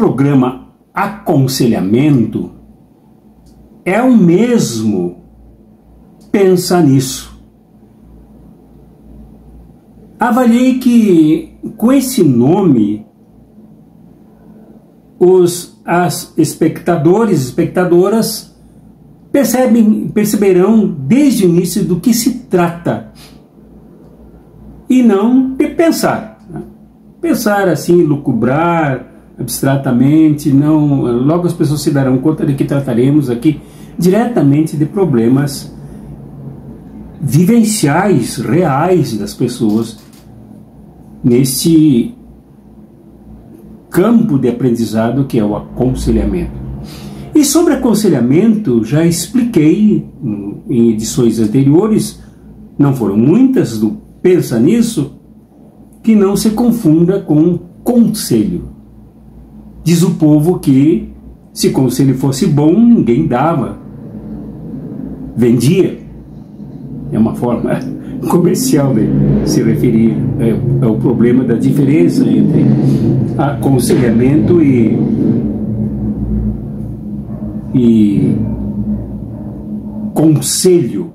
programa aconselhamento é o mesmo pensa nisso. Avaliei que com esse nome os as espectadores, espectadoras percebem, perceberão desde o início do que se trata e não de pensar. Né? Pensar assim, lucubrar abstratamente, não. Logo as pessoas se darão conta de que trataremos aqui diretamente de problemas vivenciais, reais das pessoas neste campo de aprendizado que é o aconselhamento. E sobre aconselhamento, já expliquei em edições anteriores, não foram muitas, do Pensa Nisso, que não se confunda com conselho. Diz o povo que se conselho fosse bom, ninguém dava, vendia. É uma forma comercial de se referir é, ao problema da diferença entre aconselhamento e, e conselho.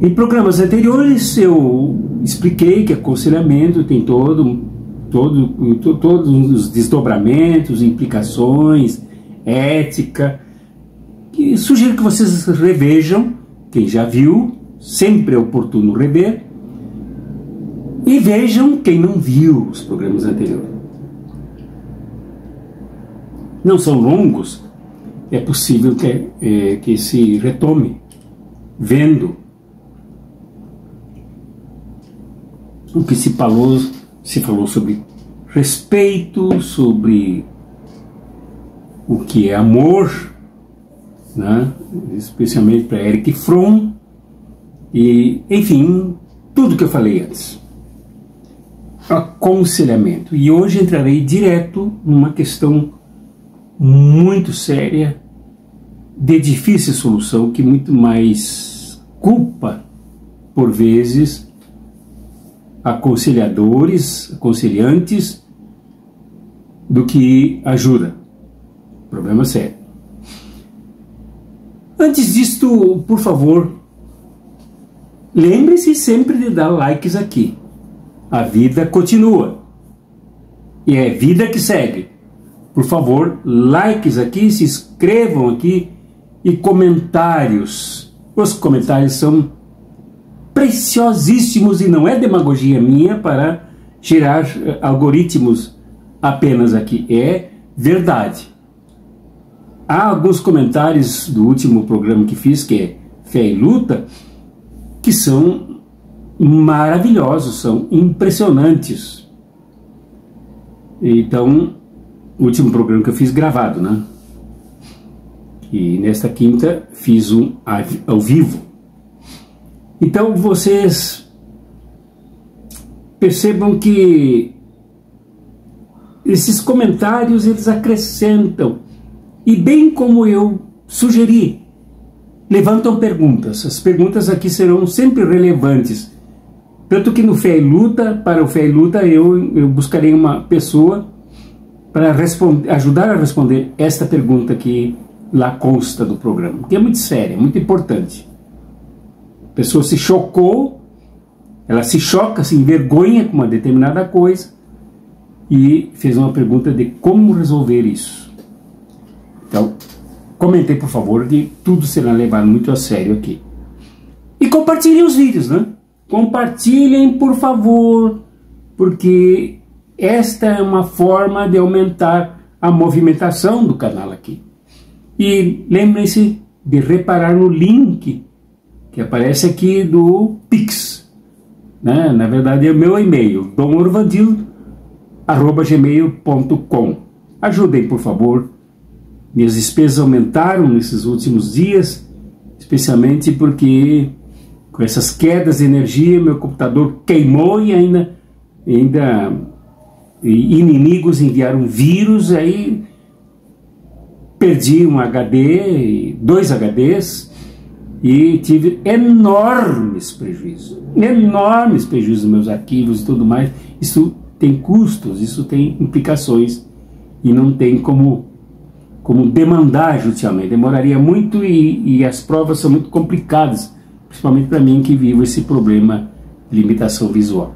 Em programas anteriores eu expliquei que aconselhamento tem todo, todo, todos os desdobramentos, implicações, ética, que sugiro que vocês revejam quem já viu, sempre é oportuno rever. E vejam quem não viu os programas anteriores. Não são longos, é possível que, é, que se retome, vendo o que se falou, se falou sobre respeito, sobre o que é amor, né? especialmente para Eric Fromm, e, enfim, tudo que eu falei antes. Aconselhamento. E hoje entrarei direto numa questão muito séria, de difícil solução, que muito mais culpa, por vezes, aconselhadores, aconselhantes, do que ajuda. Problema sério. Antes disto, por favor, lembre-se sempre de dar likes aqui. A vida continua. E é vida que segue. Por favor, likes aqui, se inscrevam aqui e comentários. Os comentários são preciosíssimos e não é demagogia minha para gerar eh, algoritmos apenas aqui. É verdade. Há alguns comentários do último programa que fiz, que é Fé e Luta, que são maravilhosos, são impressionantes. Então, o último programa que eu fiz gravado, né? E nesta quinta fiz um ao vivo. Então vocês percebam que esses comentários eles acrescentam e bem como eu sugeri, levantam perguntas. As perguntas aqui serão sempre relevantes. Tanto que no Fé e Luta, para o Fé e Luta, eu, eu buscarei uma pessoa para ajudar a responder esta pergunta que lá consta do programa, que é muito séria, muito importante. A pessoa se chocou, ela se choca, se envergonha com uma determinada coisa e fez uma pergunta de como resolver isso. Então, comentei, por favor, que tudo será levado muito a sério aqui. E compartilhem os vídeos, né? Compartilhem, por favor, porque esta é uma forma de aumentar a movimentação do canal aqui. E lembrem-se de reparar no link que aparece aqui do Pix. Né? Na verdade é o meu e-mail, domorvandil.gmail.com Ajudem, por favor, minhas despesas aumentaram nesses últimos dias, especialmente porque com essas quedas de energia meu computador queimou e ainda, ainda inimigos enviaram vírus, aí perdi um HD, dois HDs e tive enormes prejuízos, enormes prejuízos nos meus arquivos e tudo mais. Isso tem custos, isso tem implicações e não tem como, como demandar judicialmente. Demoraria muito e, e as provas são muito complicadas, principalmente para mim que vivo esse problema de limitação visual.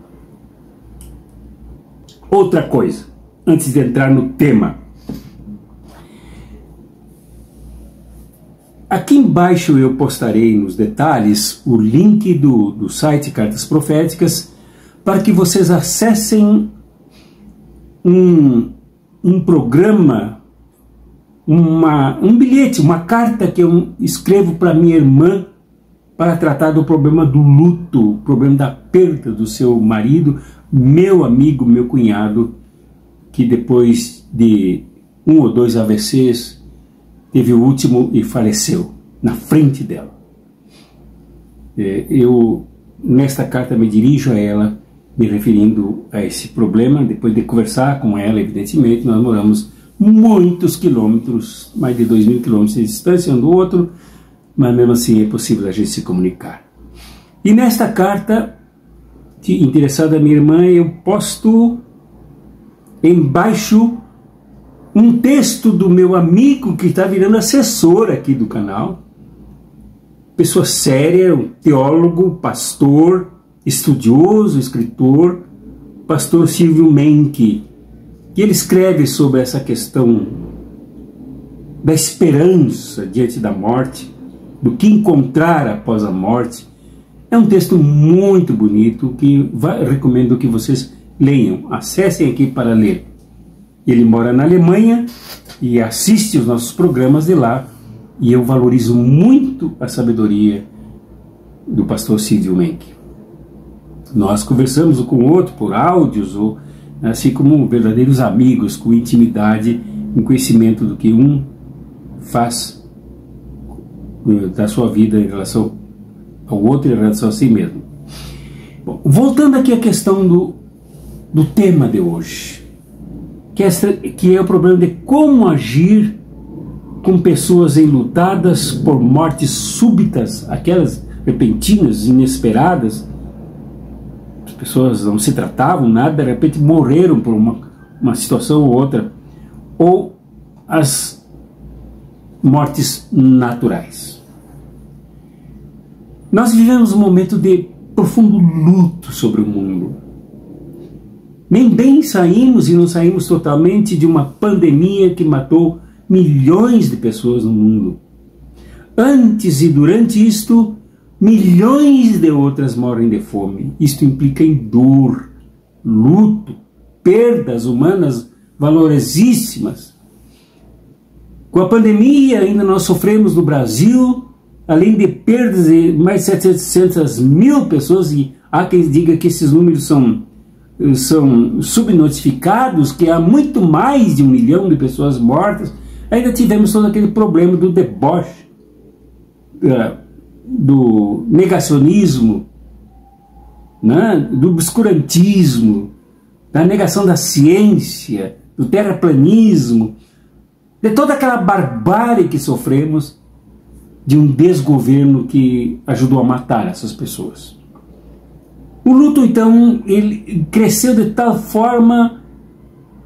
Outra coisa, antes de entrar no tema. Aqui embaixo eu postarei nos detalhes o link do, do site Cartas Proféticas para que vocês acessem um, um programa, uma, um bilhete, uma carta que eu escrevo para minha irmã para tratar do problema do luto, o problema da perda do seu marido, meu amigo, meu cunhado, que depois de um ou dois AVCs teve o último e faleceu na frente dela. É, eu, nesta carta, me dirijo a ela, me referindo a esse problema, depois de conversar com ela, evidentemente, nós moramos muitos quilômetros, mais de dois mil quilômetros de distância um do outro, mas mesmo assim é possível a gente se comunicar. E nesta carta, interessada a minha irmã, eu posto embaixo um texto do meu amigo que está virando assessor aqui do canal. Pessoa séria, um teólogo, pastor, estudioso, escritor, pastor Silvio Menck. E ele escreve sobre essa questão da esperança diante da morte, do que encontrar após a morte. É um texto muito bonito que vai, recomendo que vocês leiam. Acessem aqui para ler. Ele mora na Alemanha e assiste os nossos programas de lá. E eu valorizo muito a sabedoria do pastor Silvio Menck. Nós conversamos um com o outro por áudios, ou assim como verdadeiros amigos, com intimidade, com conhecimento do que um faz eh, da sua vida em relação ao outro e em relação a si mesmo. Bom, voltando aqui à questão do, do tema de hoje que é, que é o problema de como agir com pessoas enlutadas por mortes súbitas, aquelas repentinas, inesperadas. As pessoas não se tratavam, nada, de repente morreram por uma, uma situação ou outra. Ou as mortes naturais. Nós vivemos um momento de profundo luto sobre o mundo. Nem bem saímos e não saímos totalmente de uma pandemia que matou milhões de pessoas no mundo. Antes e durante isto, milhões de outras morrem de fome. Isto implica em dor, luto, perdas humanas valorosíssimas. Com a pandemia, ainda nós sofremos no Brasil, além de perdas de mais de 700 mil pessoas, e há quem diga que esses números são são subnotificados, que há muito mais de um milhão de pessoas mortas, ainda tivemos todo aquele problema do deboche, é, do negacionismo, né, do obscurantismo, da negação da ciência, do terraplanismo, de toda aquela barbárie que sofremos de um desgoverno que ajudou a matar essas pessoas. O luto, então, ele cresceu de tal forma,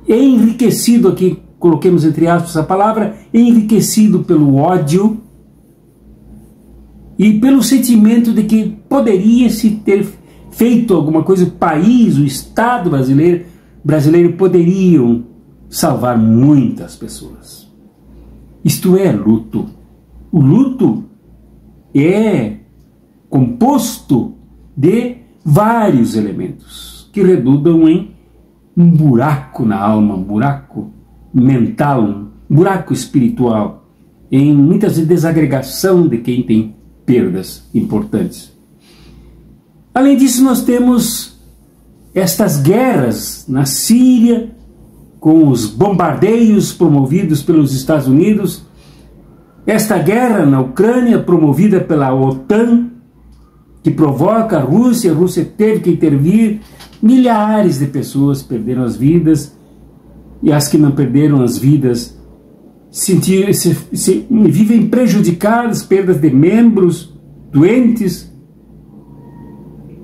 enriquecido aqui, coloquemos entre aspas a palavra, enriquecido pelo ódio e pelo sentimento de que poderia se ter feito alguma coisa, o país, o Estado brasileiro, brasileiro poderiam salvar muitas pessoas. Isto é luto. O luto é composto de vários elementos que redundam em um buraco na alma, um buraco mental, um buraco espiritual, em muitas desagregação de quem tem perdas importantes. Além disso, nós temos estas guerras na Síria, com os bombardeios promovidos pelos Estados Unidos, esta guerra na Ucrânia promovida pela OTAN, que provoca a Rússia, a Rússia teve que intervir, milhares de pessoas perderam as vidas e as que não perderam as vidas sentir, se, se, vivem prejudicadas, perdas de membros, doentes,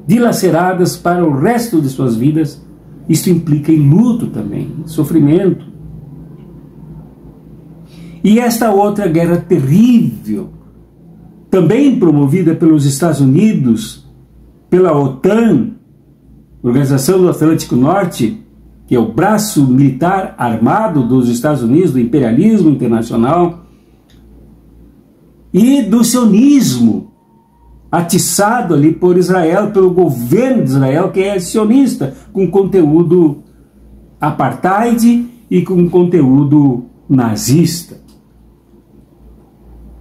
dilaceradas para o resto de suas vidas Isso implica em luto também, sofrimento. E esta outra guerra terrível, também promovida pelos Estados Unidos, pela OTAN, Organização do Atlântico Norte, que é o braço militar armado dos Estados Unidos, do imperialismo internacional, e do sionismo, atiçado ali por Israel, pelo governo de Israel, que é sionista, com conteúdo apartheid e com conteúdo nazista.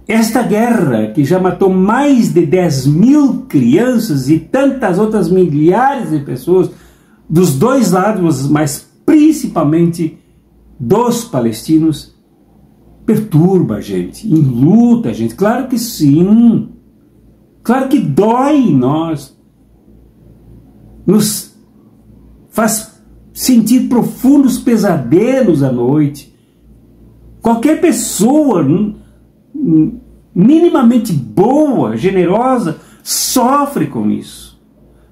Esta guerra, que já matou mais de 10 mil crianças e tantas outras milhares de pessoas, dos dois lados, mas principalmente dos palestinos, perturba a gente, enluta a gente. Claro que sim. Claro que dói em nós. Nos faz sentir profundos pesadelos à noite. Qualquer pessoa minimamente boa, generosa, sofre com isso.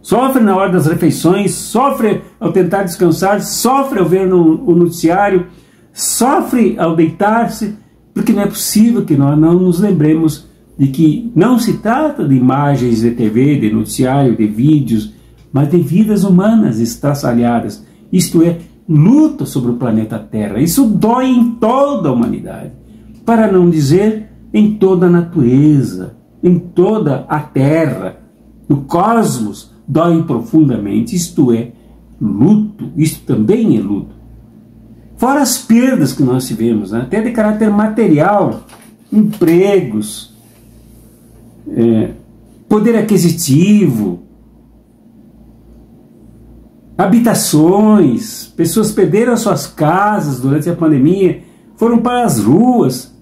Sofre na hora das refeições, sofre ao tentar descansar, sofre ao ver no, o noticiário, sofre ao deitar-se, porque não é possível que nós não nos lembremos de que não se trata de imagens de TV, de noticiário, de vídeos, mas de vidas humanas estraçalhadas. Isto é, luta sobre o planeta Terra. Isso dói em toda a humanidade. Para não dizer em toda a natureza, em toda a terra, no cosmos, dói profundamente, isto é, luto, isto também é luto. Fora as perdas que nós tivemos, né? até de caráter material, empregos, é, poder aquisitivo, habitações, pessoas perderam suas casas durante a pandemia, foram para as ruas,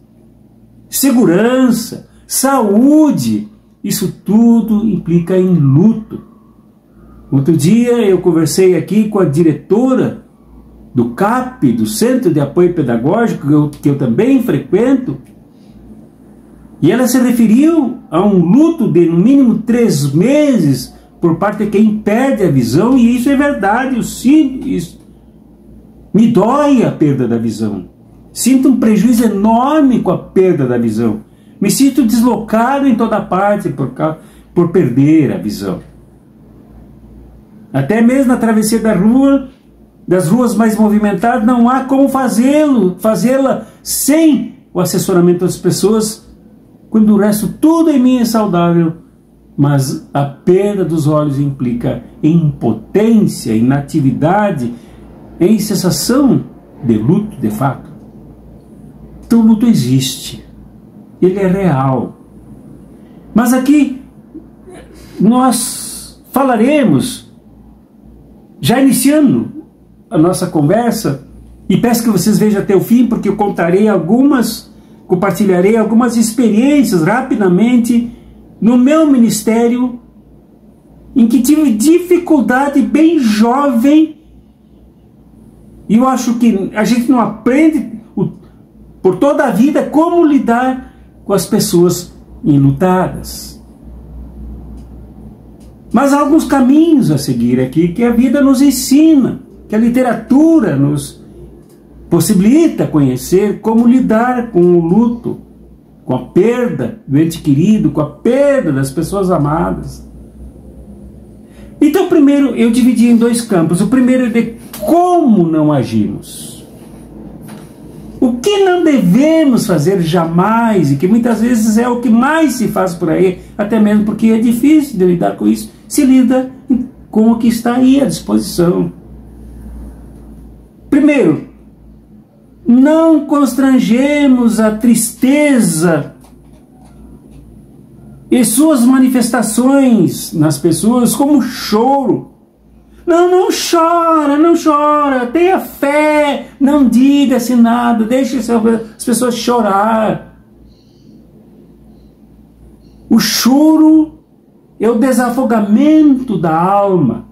segurança, saúde, isso tudo implica em luto. Outro dia eu conversei aqui com a diretora do CAP, do Centro de Apoio Pedagógico, que eu, que eu também frequento, e ela se referiu a um luto de no mínimo três meses por parte de quem perde a visão, e isso é verdade, eu sinto isso. Me dói a perda da visão. Sinto um prejuízo enorme com a perda da visão. Me sinto deslocado em toda parte por, por perder a visão. Até mesmo na travessia da rua, das ruas mais movimentadas, não há como fazê-lo, fazê-la sem o assessoramento das pessoas, quando o resto tudo em mim é saudável, mas a perda dos olhos implica impotência, inatividade, em sensação de luto de fato. Então o luto existe, ele é real. Mas aqui nós falaremos, já iniciando a nossa conversa, e peço que vocês vejam até o fim, porque eu contarei algumas, compartilharei algumas experiências rapidamente no meu ministério, em que tive dificuldade bem jovem, e eu acho que a gente não aprende por toda a vida como lidar com as pessoas enlutadas. Mas há alguns caminhos a seguir aqui que a vida nos ensina, que a literatura nos possibilita conhecer como lidar com o luto, com a perda do ente querido, com a perda das pessoas amadas. Então, primeiro, eu dividi em dois campos. O primeiro é de como não agimos. O que não devemos fazer jamais, e que muitas vezes é o que mais se faz por aí, até mesmo porque é difícil de lidar com isso, se lida com o que está aí à disposição. Primeiro, não constrangemos a tristeza e suas manifestações nas pessoas como choro não, não chora, não chora, tenha fé, não diga-se nada, deixe as pessoas chorar. O choro é o desafogamento da alma.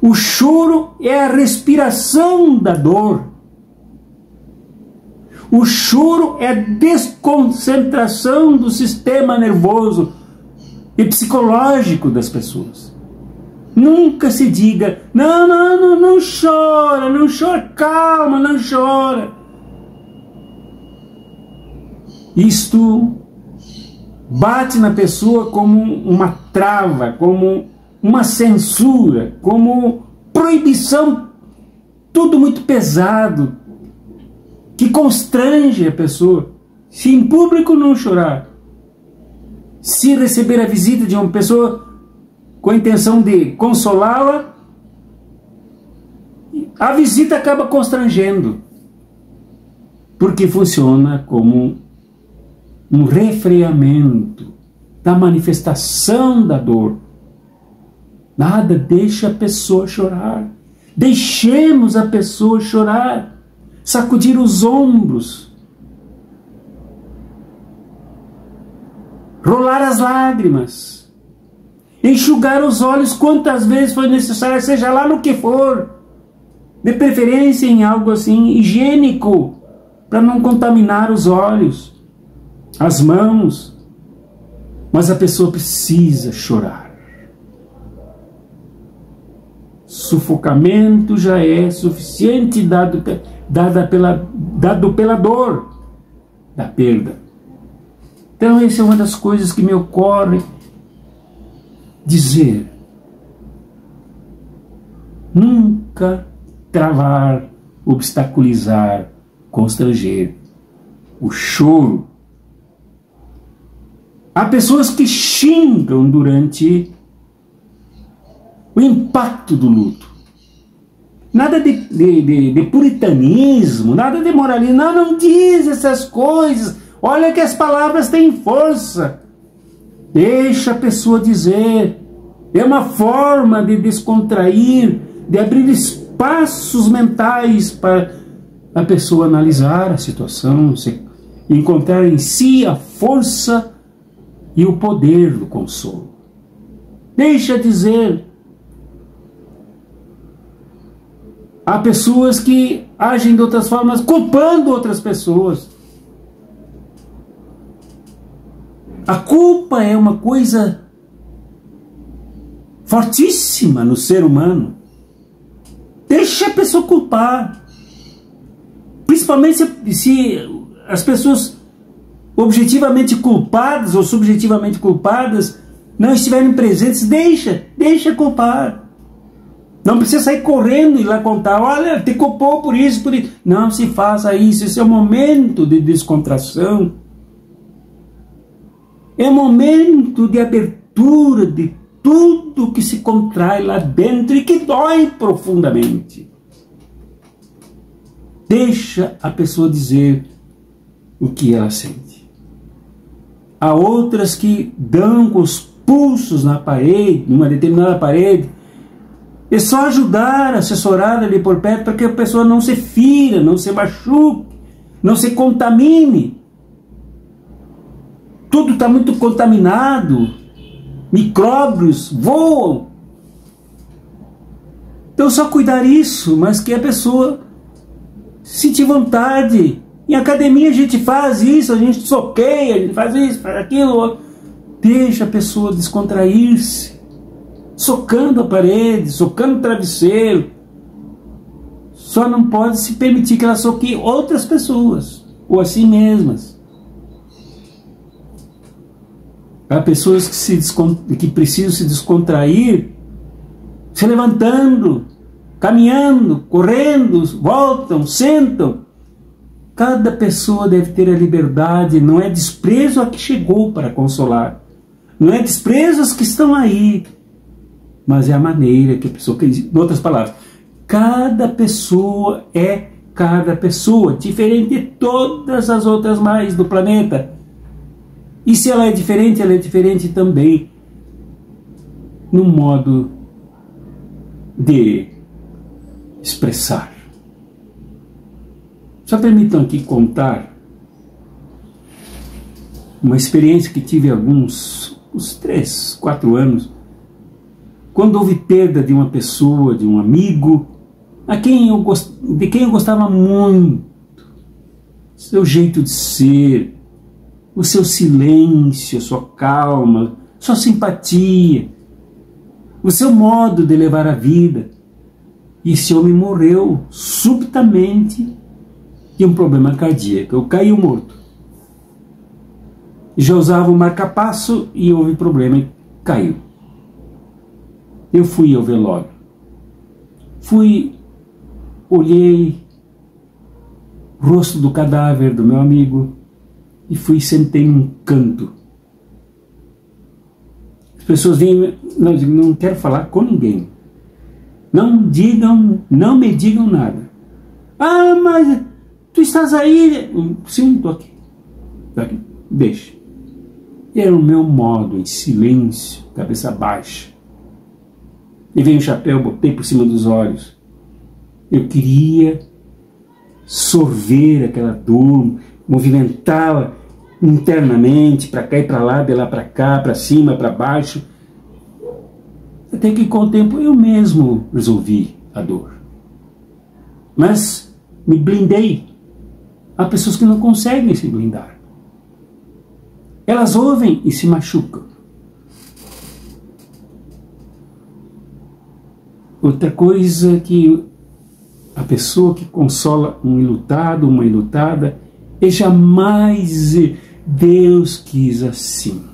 O choro é a respiração da dor. O choro é a desconcentração do sistema nervoso e psicológico das pessoas. Nunca se diga Não, não, não, não chora, não chora, calma, não chora. Isto bate na pessoa como uma trava, como uma censura, como proibição, tudo muito pesado, que constrange a pessoa. Se em público não chorar, se receber a visita de uma pessoa com a intenção de consolá-la, a visita acaba constrangendo, porque funciona como um refreamento da manifestação da dor. Nada deixa a pessoa chorar. Deixemos a pessoa chorar, sacudir os ombros, rolar as lágrimas, enxugar os olhos quantas vezes foi necessário, seja lá no que for, de preferência em algo assim higiênico, para não contaminar os olhos, as mãos. Mas a pessoa precisa chorar. Sufocamento já é suficiente dado, dada pela, dado pela dor da perda. Então, essa é uma das coisas que me ocorre dizer. Nunca travar, obstaculizar, constranger o choro. Há pessoas que xingam durante o impacto do luto. Nada de, de, de, de puritanismo, nada de moralismo. Não, não diz essas coisas. Olha que as palavras têm força. Deixa a pessoa dizer. É uma forma de descontrair, de abrir espaços mentais para a pessoa analisar a situação, encontrar em si a força e o poder do consolo. Deixa dizer. Há pessoas que agem de outras formas, culpando outras pessoas. A culpa é uma coisa fortíssima no ser humano. Deixa a pessoa culpar. Principalmente se, se as pessoas objetivamente culpadas ou subjetivamente culpadas não estiverem presentes, deixa, deixa culpar. Não precisa sair correndo e lá contar, olha, te culpou por isso, por isso. Não se faça isso, esse é o momento de descontração é momento de abertura de tudo que se contrai lá dentro e que dói profundamente. Deixa a pessoa dizer o que ela sente. Há outras que dão com os pulsos na parede, numa determinada parede. É só ajudar, assessorar ali por perto para que a pessoa não se fira, não se machuque, não se contamine tudo está muito contaminado, micróbios voam. Então só cuidar isso, mas que a pessoa sentir vontade. Em academia a gente faz isso, a gente soqueia, a gente faz isso, faz aquilo. Deixa a pessoa descontrair-se, socando a parede, socando o travesseiro. Só não pode se permitir que ela soqueie outras pessoas, ou a si mesmas. Há pessoas que, se que precisam se descontrair, se levantando, caminhando, correndo, voltam, sentam. Cada pessoa deve ter a liberdade, não é desprezo a que chegou para consolar, não é desprezo aos que estão aí, mas é a maneira que a pessoa. Em outras palavras, cada pessoa é cada pessoa, diferente de todas as outras mais do planeta. E se ela é diferente, ela é diferente também. No modo de expressar. Só permitam aqui contar uma experiência que tive alguns uns três, quatro anos, quando houve perda de uma pessoa, de um amigo, a quem eu de quem eu gostava muito, seu jeito de ser, o seu silêncio, a sua calma, sua simpatia, o seu modo de levar a vida. E esse homem morreu subitamente de um problema cardíaco. Eu caí morto. Já usava o marca-passo e houve problema e caiu. Eu fui ao velório. Fui, olhei o rosto do cadáver do meu amigo e fui sentei num canto. As pessoas vinham, não, não quero falar com ninguém. Não digam, não me digam nada. Ah, mas tu estás aí? Sim, estou aqui. Tô aqui. Deixa. Era o meu modo, em silêncio, cabeça baixa. Levei um chapéu, botei por cima dos olhos. Eu queria sorver aquela dor, movimentá-la internamente, para cá e para lá, de lá para cá, para cima, para baixo. Até que com o tempo eu mesmo resolvi a dor. Mas me blindei. Há pessoas que não conseguem se blindar. Elas ouvem e se machucam. Outra coisa que a pessoa que consola um ilutado, uma ilutada, é jamais Deus quis assim.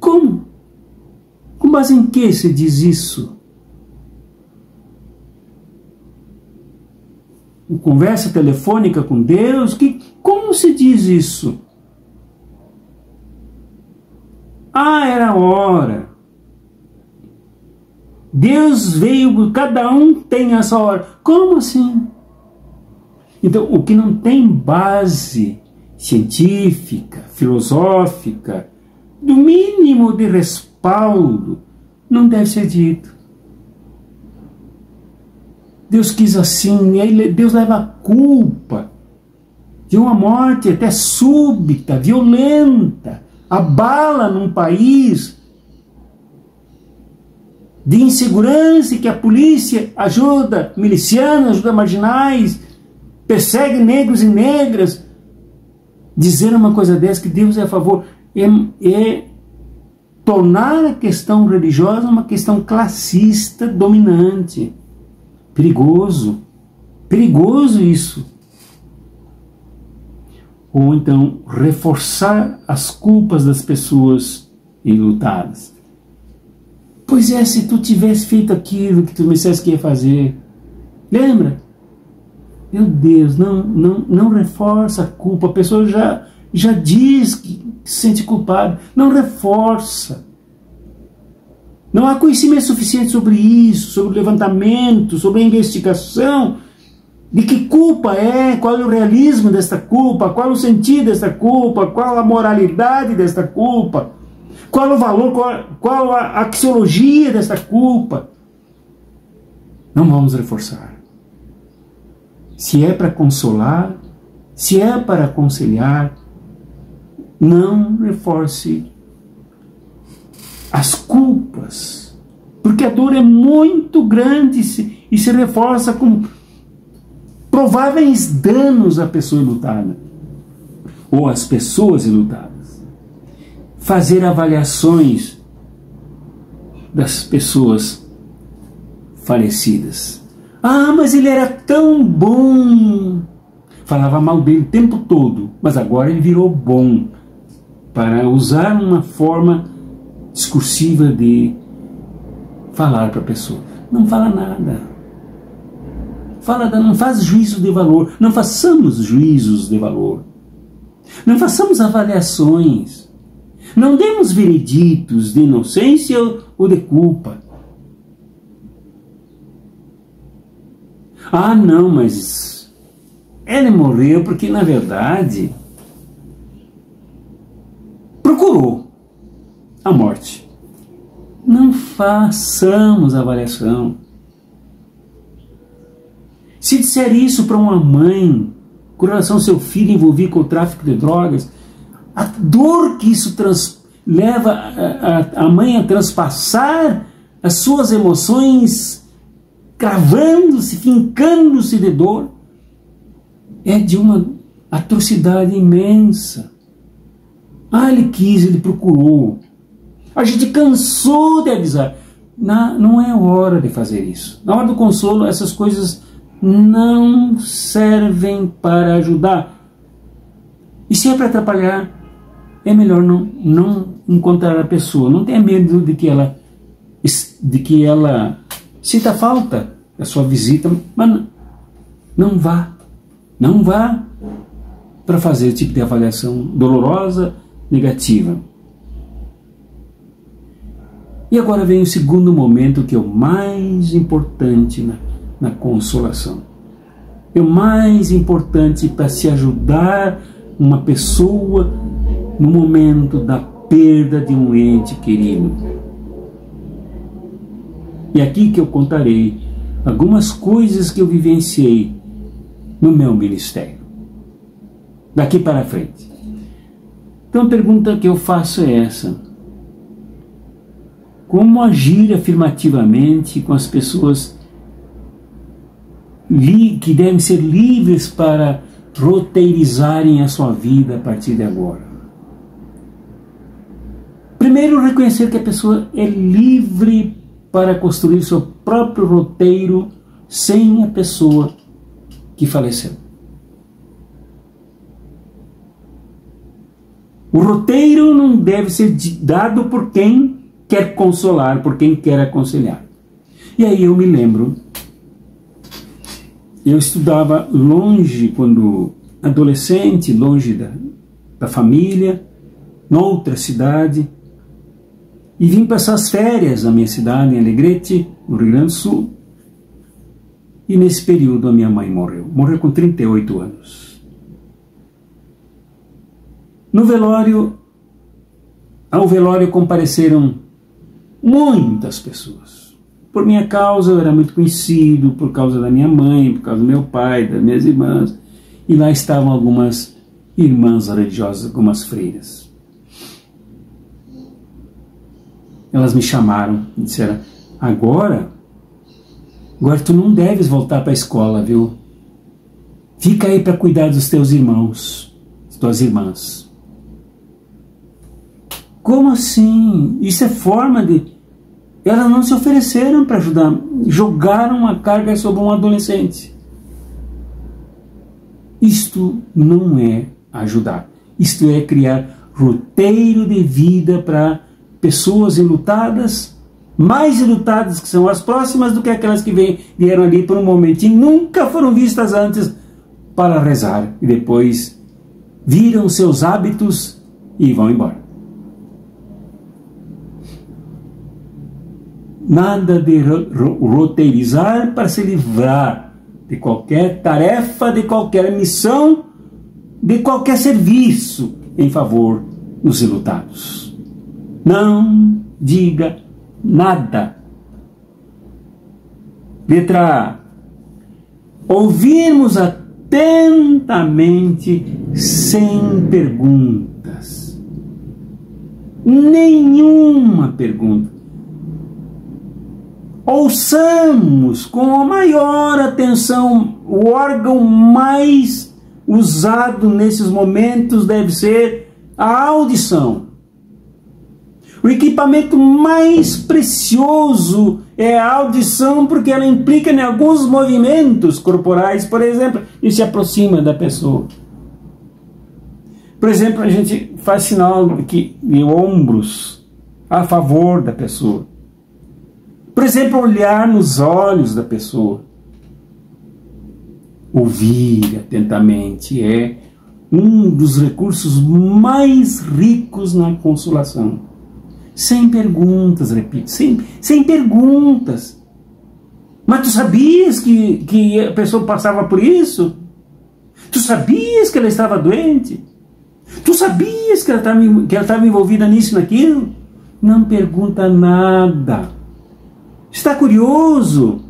Como? Com base em que se diz isso? Uma conversa telefônica com Deus? Que, como se diz isso? Ah, era hora. Deus veio, cada um tem essa hora. Como assim? Então, o que não tem base científica, filosófica, do mínimo de respaldo, não deve ser dito. Deus quis assim, Deus leva a culpa de uma morte até súbita, violenta, abala num país de insegurança que a polícia ajuda milicianos, ajuda marginais, persegue negros e negras. Dizer uma coisa dessa, que Deus é a favor, é, é tornar a questão religiosa uma questão classista dominante. Perigoso. Perigoso isso. Ou então reforçar as culpas das pessoas enlutadas. Pois é, se tu tivesse feito aquilo que tu me disseste que ia fazer. Lembra? Meu Deus, não, não, não reforça a culpa. A pessoa já, já diz que se sente culpada. Não reforça. Não há conhecimento suficiente sobre isso, sobre o levantamento, sobre a investigação. De que culpa é, qual é o realismo desta culpa, qual é o sentido desta culpa, qual a moralidade desta culpa, qual o valor, qual, qual a axiologia desta culpa. Não vamos reforçar se é para consolar, se é para aconselhar, não reforce as culpas, porque a dor é muito grande e se reforça com prováveis danos à pessoa lutada ou às pessoas ilutadas. Fazer avaliações das pessoas falecidas ah, mas ele era tão bom. Falava mal dele o tempo todo, mas agora ele virou bom para usar uma forma discursiva de falar para a pessoa. Não fala nada. Fala, não faz juízo de valor. Não façamos juízos de valor. Não façamos avaliações. Não demos vereditos de inocência ou de culpa. Ah, não, mas ele morreu porque, na verdade, procurou a morte. Não façamos avaliação. Se disser isso para uma mãe, com relação ao seu filho envolvido com o tráfico de drogas, a dor que isso trans, leva a, a, a mãe a transpassar as suas emoções cravando-se, fincando-se de dor, é de uma atrocidade imensa. Ah, ele quis, ele procurou. A gente cansou de avisar. Na, não é hora de fazer isso. Na hora do consolo, essas coisas não servem para ajudar. E se é para atrapalhar, é melhor não, não encontrar a pessoa. Não tenha medo de que ela de que ela sinta falta da sua visita, mas não vá. Não vá para fazer esse tipo de avaliação dolorosa, negativa. E agora vem o segundo momento que é o mais importante na, na consolação. É o mais importante para se ajudar uma pessoa no momento da perda de um ente querido. E aqui que eu contarei algumas coisas que eu vivenciei no meu ministério. Daqui para frente. Então a pergunta que eu faço é essa: Como agir afirmativamente com as pessoas que devem ser livres para roteirizarem a sua vida a partir de agora? Primeiro, reconhecer que a pessoa é livre para construir seu próprio roteiro sem a pessoa que faleceu. O roteiro não deve ser dado por quem quer consolar, por quem quer aconselhar. E aí eu me lembro, eu estudava longe quando adolescente, longe da, da família, noutra cidade, e vim passar as férias na minha cidade, em Alegrete, no Rio Grande do Sul. E nesse período a minha mãe morreu. Morreu com 38 anos. No velório, ao velório compareceram muitas pessoas. Por minha causa, eu era muito conhecido, por causa da minha mãe, por causa do meu pai, das minhas irmãs. E lá estavam algumas irmãs religiosas, algumas freiras. Elas me chamaram e disseram: agora, agora tu não deves voltar para a escola, viu? Fica aí para cuidar dos teus irmãos, das tuas irmãs. Como assim? Isso é forma de. Elas não se ofereceram para ajudar, jogaram a carga sobre um adolescente. Isto não é ajudar. Isto é criar roteiro de vida para pessoas enlutadas, mais enlutadas que são as próximas do que aquelas que vem, vieram ali por um momento e nunca foram vistas antes para rezar e depois viram seus hábitos e vão embora. Nada de roteirizar para se livrar de qualquer tarefa, de qualquer missão, de qualquer serviço em favor dos enlutados. Não diga nada. Letra A. Ouvirmos atentamente sem perguntas. Nenhuma pergunta. Ouçamos com a maior atenção. O órgão mais usado nesses momentos deve ser a audição. O equipamento mais precioso é a audição, porque ela implica em alguns movimentos corporais, por exemplo, e se aproxima da pessoa. Por exemplo, a gente faz sinal de, de ombros a favor da pessoa. Por exemplo, olhar nos olhos da pessoa. Ouvir atentamente é um dos recursos mais ricos na consolação. Sem perguntas, repito, sem, sem perguntas. Mas tu sabias que, que a pessoa passava por isso? Tu sabias que ela estava doente? Tu sabias que ela estava, que ela estava envolvida nisso e naquilo? Não pergunta nada. Está curioso?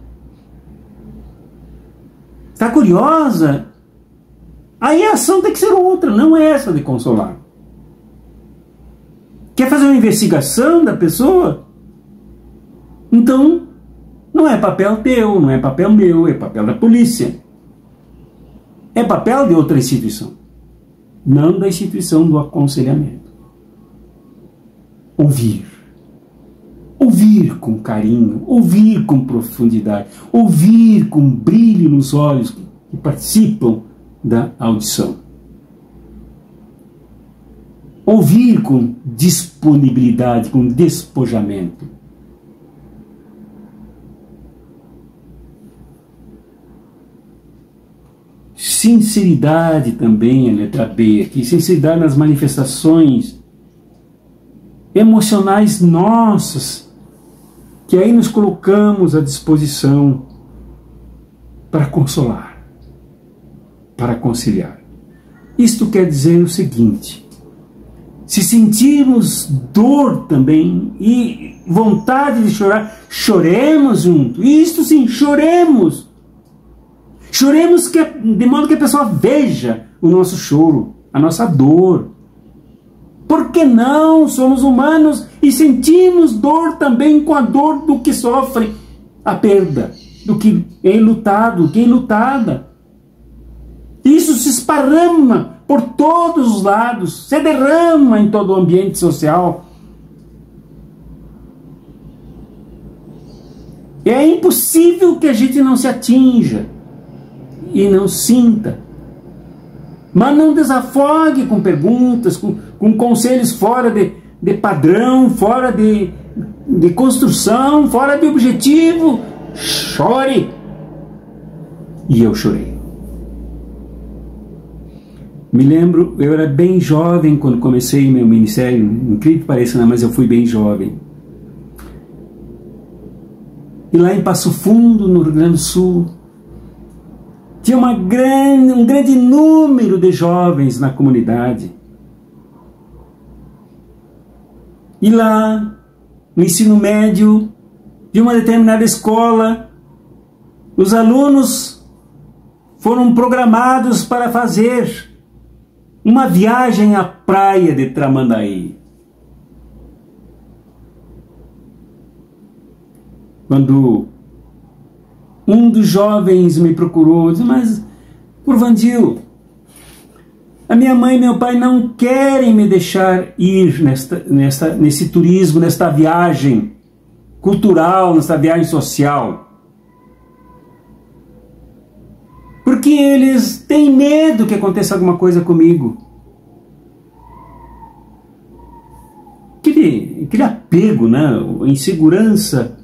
Está curiosa? Aí a ação tem que ser outra, não é essa de consolar. Quer fazer uma investigação da pessoa? Então, não é papel teu, não é papel meu, é papel da polícia. É papel de outra instituição, não da instituição do aconselhamento. Ouvir. ouvir com carinho, ouvir com profundidade, ouvir com brilho nos olhos que participam da audição. Ouvir com disponibilidade, com despojamento. Sinceridade também, a letra B aqui, sinceridade nas manifestações emocionais nossas, que aí nos colocamos à disposição para consolar, para conciliar. Isto quer dizer o seguinte: se sentirmos dor também e vontade de chorar, choremos junto. Isto sim, choremos. Choremos que, de modo que a pessoa veja o nosso choro, a nossa dor. Por que não? Somos humanos e sentimos dor também com a dor do que sofre a perda, do que é lutado, que é lutada. Isso se esparrama por todos os lados, se derrama em todo o ambiente social. É impossível que a gente não se atinja e não sinta. Mas não desafogue com perguntas, com, com conselhos fora de, de padrão, fora de, de construção, fora de objetivo. Chore. E eu chorei. Me lembro, eu era bem jovem quando comecei meu ministério, incrível que pareça, né? mas eu fui bem jovem. E lá em Passo Fundo, no Rio Grande do Sul, tinha uma grande, um grande número de jovens na comunidade. E lá, no ensino médio de uma determinada escola, os alunos foram programados para fazer uma viagem à praia de Tramandaí. Quando um dos jovens me procurou, disse, mas, Curvandil, a minha mãe e meu pai não querem me deixar ir nesta, nesta, nesse turismo, nesta viagem cultural, nesta viagem social. Porque eles têm medo que aconteça alguma coisa comigo. Aquele, aquele apego, né? a insegurança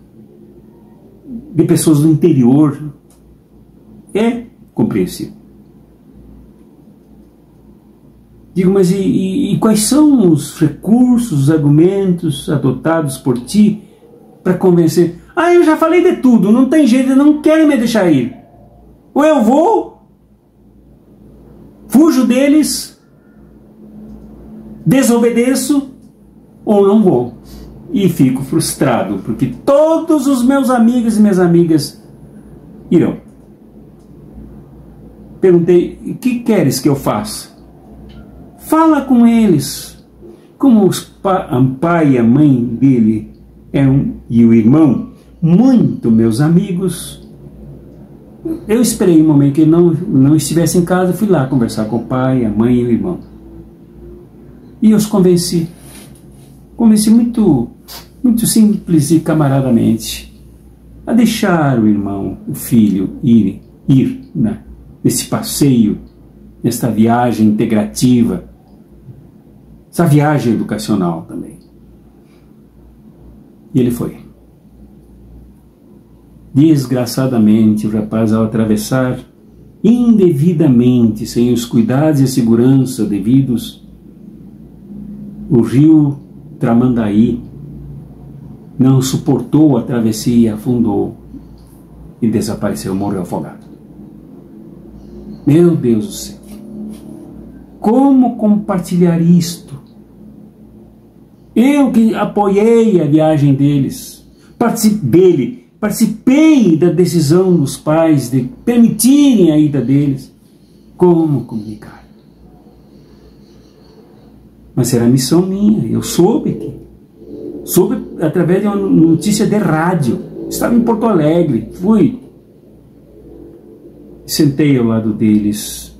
de pessoas do interior é compreensível. Digo, mas e, e, e, quais são os recursos, os argumentos adotados por ti para convencer? Ah, eu já falei de tudo, não tem jeito, não querem me deixar ir. Ou eu vou, fujo deles, desobedeço, ou não vou e fico frustrado, porque todos os meus amigos e minhas amigas irão. Perguntei: o que queres que eu faça? Fala com eles. Como a pai e a mãe dele eram, e o irmão, muito meus amigos, eu esperei um momento que ele não, não estivesse em casa, fui lá conversar com o pai, a mãe e o irmão. E eu os convenci. Convenci muito muito simples e camaradamente, a deixar o irmão, o filho, ir, ir né, nesse passeio, nesta viagem integrativa, essa viagem educacional também. E ele foi. Desgraçadamente, o rapaz, ao atravessar indevidamente, sem os cuidados e segurança devidos, o rio Tramandaí não suportou a travessia, afundou e desapareceu, morreu afogado. Meu Deus do céu. Como compartilhar isto? Eu que apoiei a viagem deles, participei dele, participei da decisão dos pais de permitirem a ida deles. Como comunicar? Mas era missão minha, eu soube que soube através de uma notícia de rádio. Estava em Porto Alegre, fui. Sentei ao lado deles.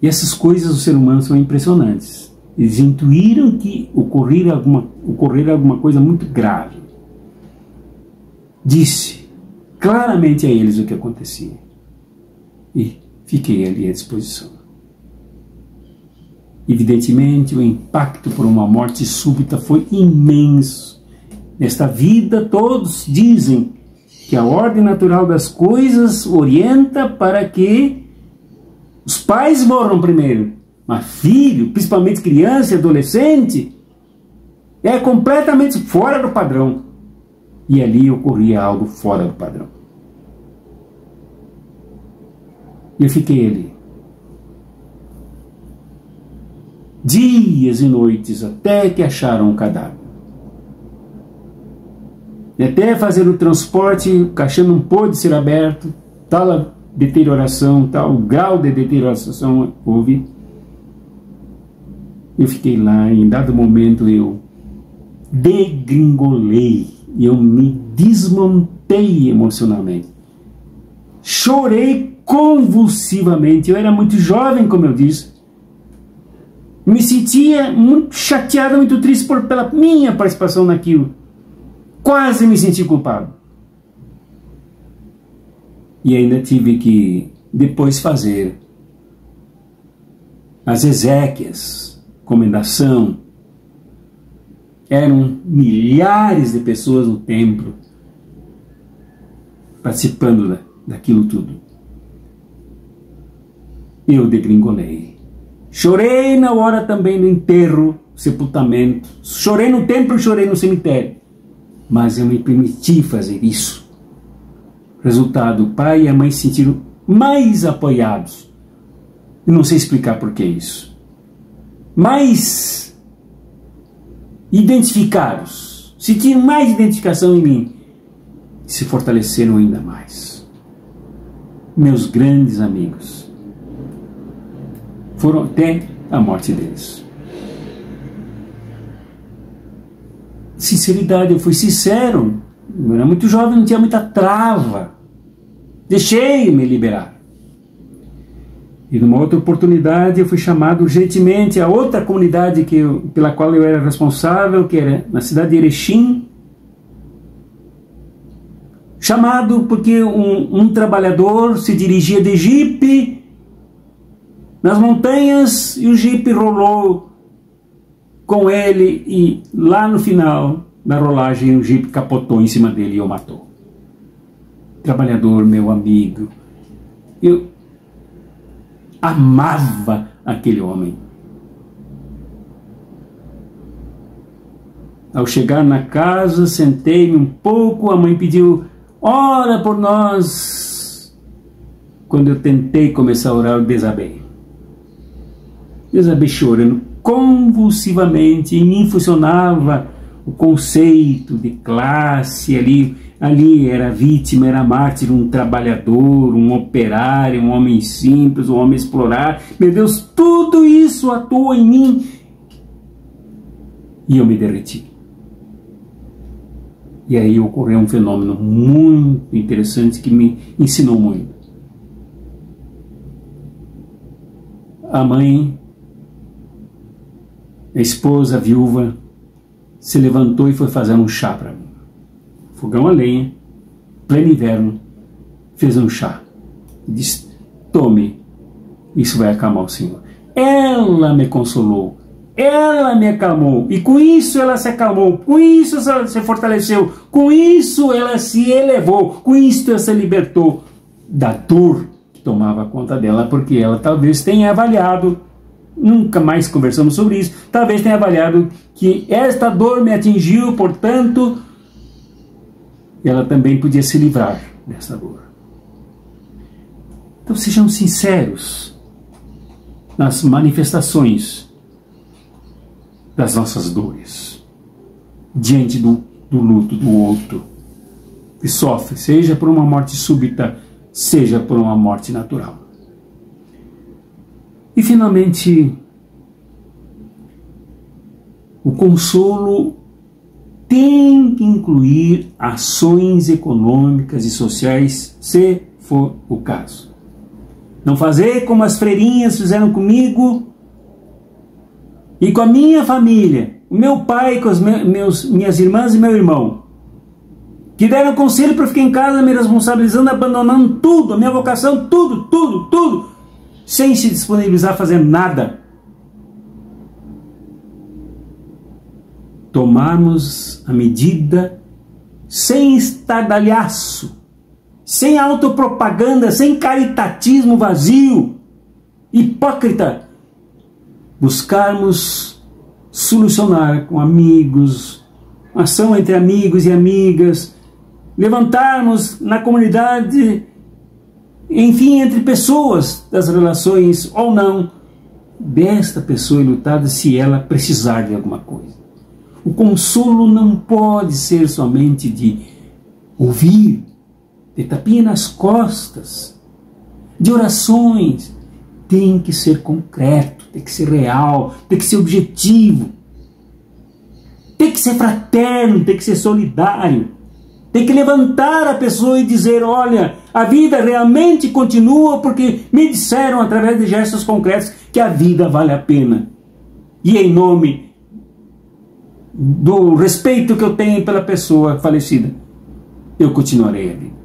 E essas coisas do ser humano são impressionantes. Eles intuíram que ocorreria alguma, ocorreria alguma coisa muito grave. Disse claramente a eles o que acontecia. E fiquei ali à disposição. Evidentemente, o impacto por uma morte súbita foi imenso. Nesta vida, todos dizem que a ordem natural das coisas orienta para que os pais morram primeiro. Mas filho, principalmente criança e adolescente, é completamente fora do padrão. E ali ocorria algo fora do padrão. Eu fiquei ali. Dias e noites até que acharam o cadáver. E até fazer o transporte, o caixão não pôde ser aberto, tal deterioração, tal grau de deterioração houve. Eu fiquei lá em dado momento eu degringolei, eu me desmontei emocionalmente. Chorei convulsivamente. Eu era muito jovem, como eu disse. Me sentia muito chateado, muito triste por, pela minha participação naquilo. Quase me senti culpado. E ainda tive que depois fazer as exéquias, comendação. Eram milhares de pessoas no templo participando da, daquilo tudo. Eu degringolei. Chorei na hora também do enterro, sepultamento. Chorei no templo chorei no cemitério mas eu me permiti fazer isso. Resultado, o pai e a mãe se sentiram mais apoiados. Não sei explicar por que isso. Mais identificados, sentiram mais identificação em mim, se fortaleceram ainda mais. Meus grandes amigos foram até a morte deles. sinceridade, eu fui sincero. Eu era muito jovem, não tinha muita trava. Deixei me liberar. E numa outra oportunidade eu fui chamado urgentemente a outra comunidade que eu, pela qual eu era responsável, que era na cidade de Erechim. Chamado porque um, um trabalhador se dirigia de jipe nas montanhas e o jipe rolou com ele e lá no final da rolagem o jipe capotou em cima dele e o matou. Trabalhador, meu amigo, eu amava aquele homem. Ao chegar na casa, sentei-me um pouco, a mãe pediu, ora por nós. Quando eu tentei começar a orar, eu desabei. Desabei chorando convulsivamente, em mim funcionava o conceito de classe ali, ali era vítima, era mártir, um trabalhador, um operário, um homem simples, um homem explorar. Meu Deus, tudo isso atua em mim. E eu me derreti. E aí ocorreu um fenômeno muito interessante que me ensinou muito. A mãe a esposa, a viúva, se levantou e foi fazer um chá para mim. Fogão a lenha, pleno inverno, fez um chá. Disse: Tome, isso vai acalmar o Senhor. Ela me consolou, ela me acalmou, e com isso ela se acalmou, com isso ela se fortaleceu, com isso ela se elevou, com isso ela se libertou da dor que tomava conta dela, porque ela talvez tenha avaliado nunca mais conversamos sobre isso, talvez tenha avaliado que esta dor me atingiu, portanto, ela também podia se livrar dessa dor. Então sejam sinceros nas manifestações das nossas dores, diante do, do luto do outro que sofre, seja por uma morte súbita, seja por uma morte natural. E finalmente, o consolo tem que incluir ações econômicas e sociais, se for o caso. Não fazer como as freirinhas fizeram comigo e com a minha família, o meu pai, com as meus, minhas irmãs e meu irmão. que deram conselho para ficar em casa me responsabilizando, abandonando tudo, a minha vocação, tudo, tudo, tudo, sem se disponibilizar a fazer nada. Tomarmos a medida sem estardalhaço, sem autopropaganda, sem caritatismo vazio, hipócrita, buscarmos solucionar com amigos, ação entre amigos e amigas, levantarmos na comunidade, enfim, entre pessoas das relações ou não, desta pessoa lutada se ela precisar de alguma coisa. O consolo não pode ser somente de ouvir, de tapinha nas costas, de orações. Tem que ser concreto, tem que ser real, tem que ser objetivo, tem que ser fraterno, tem que ser solidário. Tem que levantar a pessoa e dizer: olha, a vida realmente continua porque me disseram através de gestos concretos que a vida vale a pena. E em nome do respeito que eu tenho pela pessoa falecida, eu continuarei a vida.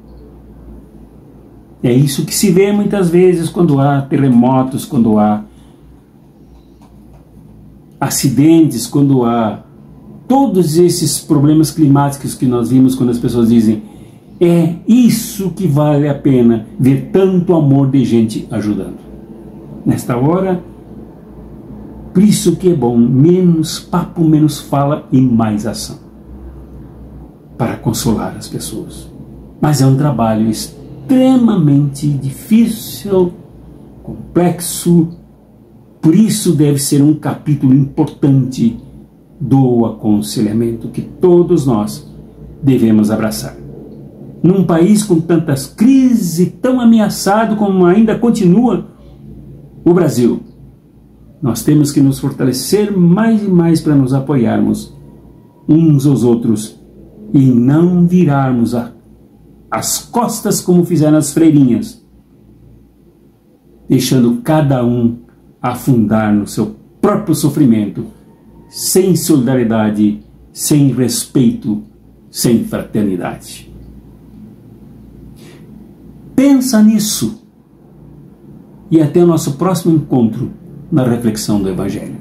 É isso que se vê muitas vezes quando há terremotos, quando há acidentes, quando há todos esses problemas climáticos que nós vimos quando as pessoas dizem é isso que vale a pena ver tanto amor de gente ajudando. Nesta hora, por isso que é bom menos papo, menos fala e mais ação para consolar as pessoas. Mas é um trabalho extremamente difícil, complexo, por isso deve ser um capítulo importante do aconselhamento que todos nós devemos abraçar. Num país com tantas crises e tão ameaçado como ainda continua o Brasil, nós temos que nos fortalecer mais e mais para nos apoiarmos uns aos outros e não virarmos a, as costas como fizeram as freirinhas, deixando cada um afundar no seu próprio sofrimento sem solidariedade, sem respeito, sem fraternidade. Pensa nisso e até o nosso próximo encontro na reflexão do Evangelho.